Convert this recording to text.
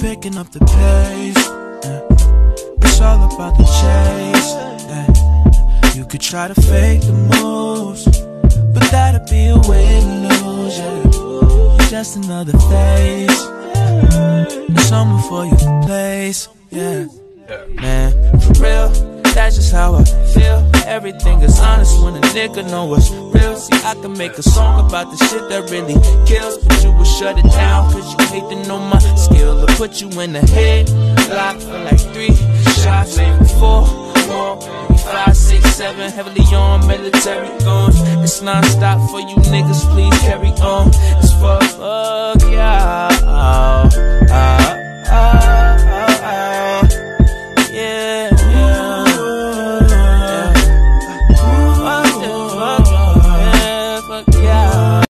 picking up the pace. It's all about the chase. You could try to fake the moves, but that'd be a way to lose. Yeah. You're just another phase. It's somewhere for you to place. Yeah. Man, for real, that's just how I feel. Everything is honest when a nigga know what's real. See, I can make a song about the shit that really kills, but you will shut it down cause you hate to know my skill. To put you in the head, lock for like three shots, four, more, five, six, seven, heavily on military guns. It's non-stop for you niggas, please carry on. It's fuck, yeah. forget.